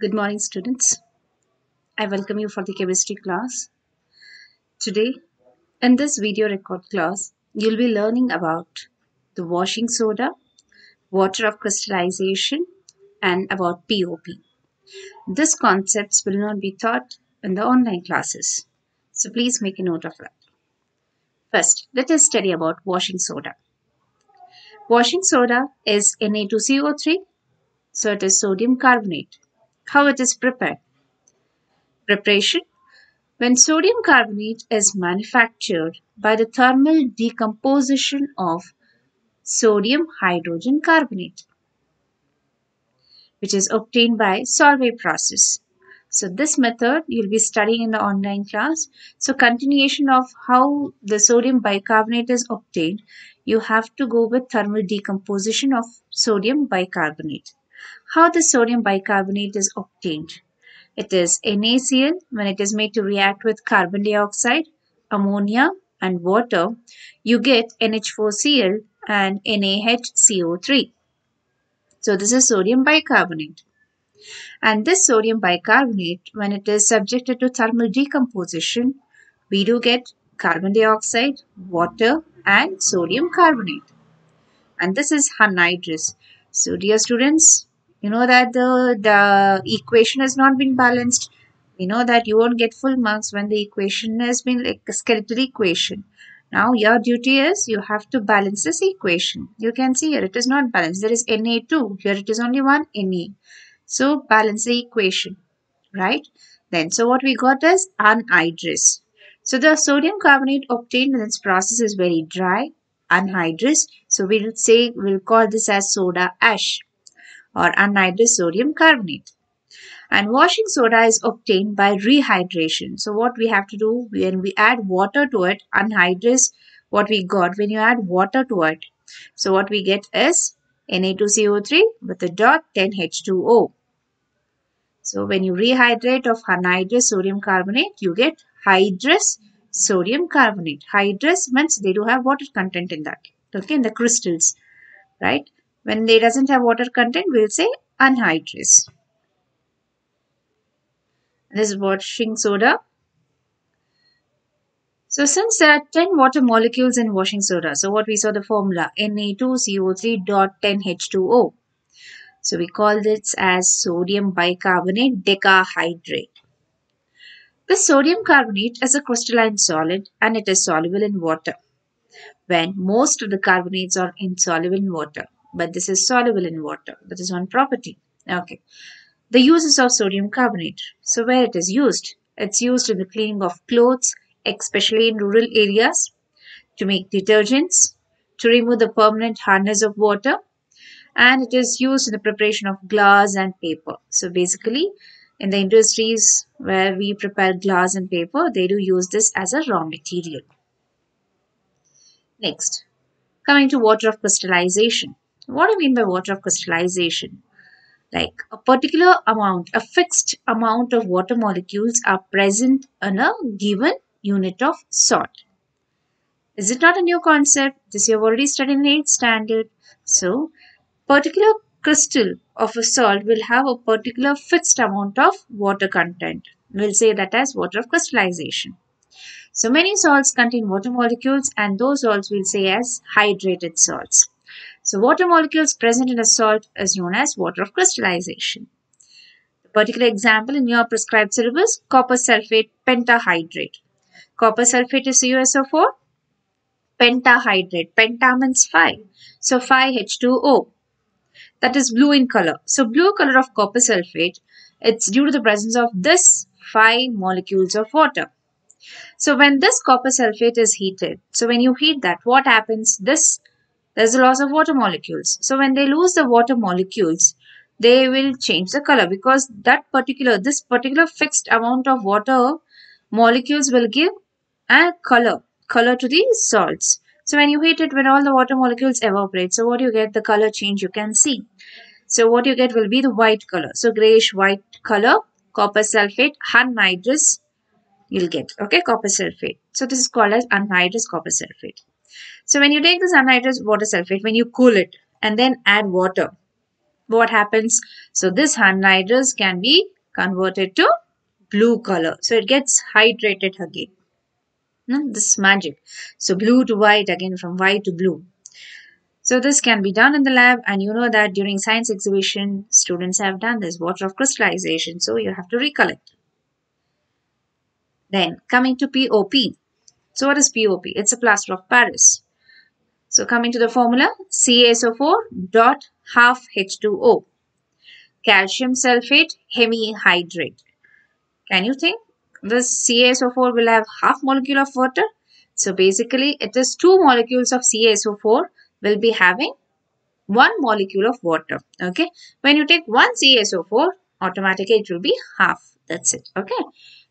Good morning, students. I welcome you for the chemistry class. Today, in this video record class, you'll be learning about the washing soda, water of crystallization, and about POP. These concepts will not be taught in the online classes, so please make a note of that. First, let us study about washing soda. Washing soda is Na2CO3, so it is sodium carbonate. How it is prepared? Preparation When sodium carbonate is manufactured by the thermal decomposition of sodium hydrogen carbonate, which is obtained by Solvay process. So this method you'll be studying in the online class. So continuation of how the sodium bicarbonate is obtained, you have to go with thermal decomposition of sodium bicarbonate. How the sodium bicarbonate is obtained? It is NaCl when it is made to react with carbon dioxide, ammonia and water, you get NH4Cl and NaHCO3. So this is sodium bicarbonate. And this sodium bicarbonate, when it is subjected to thermal decomposition, we do get carbon dioxide, water and sodium carbonate. And this is anhydrous. So dear students, you know that the, the equation has not been balanced. We know that you won't get full marks when the equation has been like a skeletal equation. Now your duty is you have to balance this equation. You can see here it is not balanced. There is Na2. Here it is only one Na. So balance the equation, right? Then so what we got is anhydrous. So the sodium carbonate obtained in this process is very dry, anhydrous. So we'll say we'll call this as soda ash or anhydrous sodium carbonate. And washing soda is obtained by rehydration. So what we have to do when we add water to it, anhydrous, what we got when you add water to it. So what we get is Na2CO3 with a dot 10H2O. So when you rehydrate of anhydrous sodium carbonate, you get hydrous sodium carbonate. Hydrous means they do have water content in that. Okay, in the crystals, right? When they doesn't have water content, we'll say anhydrous. This is washing soda. So since there are 10 water molecules in washing soda, so what we saw the formula Na2CO3.10H2O. So we call this as sodium bicarbonate decahydrate. The sodium carbonate is a crystalline solid and it is soluble in water when most of the carbonates are insoluble in water but this is soluble in water. That is one property. Okay. The uses of sodium carbonate. So where it is used? It's used in the cleaning of clothes, especially in rural areas, to make detergents, to remove the permanent hardness of water, and it is used in the preparation of glass and paper. So basically, in the industries where we prepare glass and paper, they do use this as a raw material. Next, coming to water of crystallization. What do I mean by water of crystallization? Like a particular amount, a fixed amount of water molecules are present in a given unit of salt. Is it not a new concept? This you have already studied in 8th standard. So, particular crystal of a salt will have a particular fixed amount of water content. We'll say that as water of crystallization. So many salts contain water molecules and those salts we'll say as hydrated salts. So water molecules present in a salt is known as water of crystallization. The particular example in your prescribed syllabus, copper sulfate pentahydrate. Copper sulfate is CuSO4. Pentahydrate. Penta means 5. So 5H2O. That is blue in color. So blue color of copper sulfate, it's due to the presence of this 5 molecules of water. So when this copper sulfate is heated, so when you heat that, what happens? This there's a loss of water molecules. So when they lose the water molecules, they will change the color because that particular, this particular fixed amount of water molecules will give a color, color to the salts. So when you heat it, when all the water molecules evaporate, so what you get, the color change you can see. So what you get will be the white color. So grayish white color, copper sulfate, anhydrous, you'll get, okay, copper sulfate. So this is called as anhydrous copper sulfate. So when you take this anhydrous water sulfate, when you cool it and then add water, what happens? So this anhydrous can be converted to blue color. So it gets hydrated again. No, this is magic. So blue to white again from white to blue. So this can be done in the lab and you know that during science exhibition students have done this water of crystallization so you have to recollect. Then coming to POP. So what is POP? It's a plaster of Paris. So coming to the formula CaSO4 dot half H2O. Calcium sulfate hemihydrate. Can you think? This CaSO4 will have half molecule of water. So basically it is two molecules of CaSO4 will be having one molecule of water. Okay. When you take one CaSO4, automatically it will be half. That's it. Okay.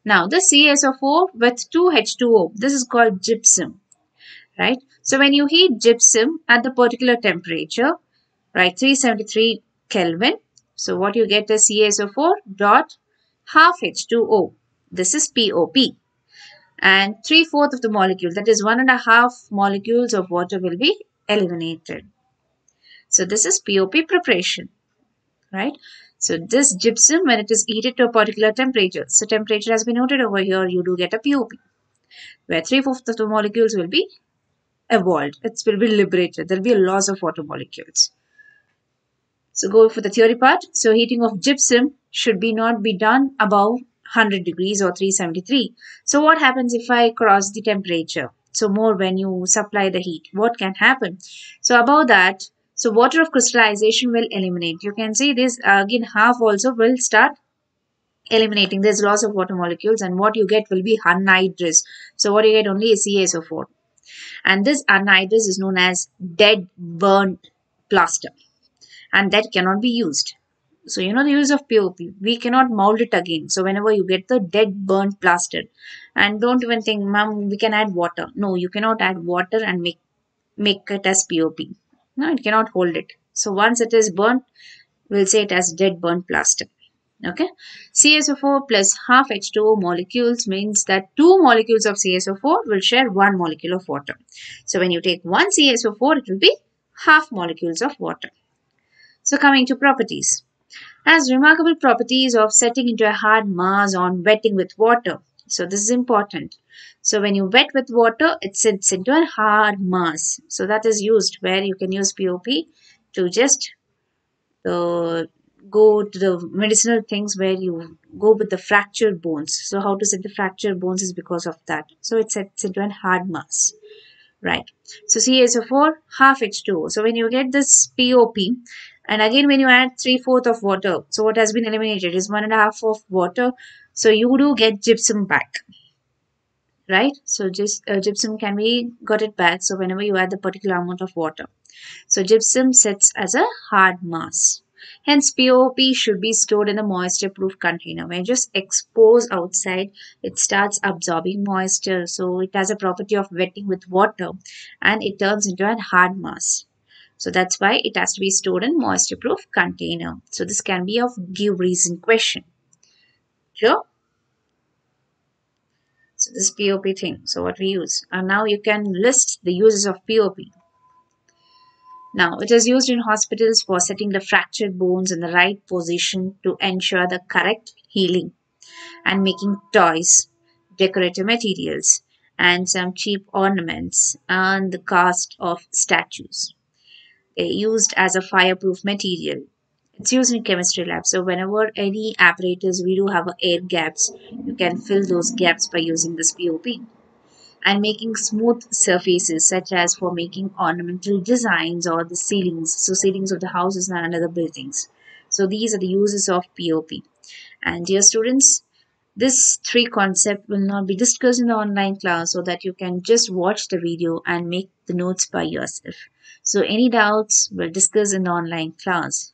Now the CaSO4 with 2 H2O, this is called gypsum. Right. So when you heat gypsum at the particular temperature, right, 373 Kelvin. So what you get is CaSO4 dot half H2O. This is POP and three-fourth of the molecule that is one and a half molecules of water will be eliminated. So this is POP preparation, right? So this gypsum, when it is heated to a particular temperature, so temperature has been noted over here, you do get a POP, where three-fourths of the molecules will be evolved. It will be liberated. There will be a loss of water molecules. So go for the theory part. So heating of gypsum should be not be done above 100 degrees or 373. So what happens if I cross the temperature? so more when you supply the heat what can happen so above that so water of crystallization will eliminate. You can see this uh, again half also will start eliminating. There's loss of water molecules and what you get will be anhydrous. So what you get only is CaSO4 and this anhydrous is known as dead burnt plaster. And that cannot be used. So you know the use of POP, we cannot mold it again. So whenever you get the dead burnt plaster, and don't even think, mom, we can add water. No, you cannot add water and make make it as POP. No, it cannot hold it. So once it is burnt, we'll say it as dead burnt plaster. Okay, CSO4 plus half H2O molecules means that two molecules of CSO4 will share one molecule of water. So when you take one CSO4, it will be half molecules of water. So coming to properties has remarkable properties of setting into a hard mass on wetting with water. So this is important. So when you wet with water, it sits into a hard mass. So that is used where you can use POP to just uh, go to the medicinal things where you go with the fractured bones. So how to set the fractured bones is because of that. So it sets into a hard mass. Right. So CaSO4 half H2O. So when you get this POP, and again, when you add 3 fourth of water, so what has been eliminated is one and a half of water. So you do get gypsum back. Right? So just uh, gypsum can be got it back. So whenever you add the particular amount of water. So gypsum sets as a hard mass. Hence, POP should be stored in a moisture-proof container. When you just expose outside, it starts absorbing moisture. So it has a property of wetting with water and it turns into a hard mass. So that's why it has to be stored in moisture proof container. So this can be of give reason question. Sure? So this POP thing. So what we use. And now you can list the uses of POP. Now it is used in hospitals for setting the fractured bones in the right position to ensure the correct healing and making toys, decorative materials and some cheap ornaments and the cast of statues They used as a fireproof material. It's used in chemistry lab. So whenever any apparatus we do have air gaps, you can fill those gaps by using this POP. And making smooth surfaces such as for making ornamental designs or the ceilings. So ceilings of the houses and other buildings. So these are the uses of POP. And dear students, this three concept will not be discussed in the online class so that you can just watch the video and make the notes by yourself. So any doubts we'll discuss in the online class.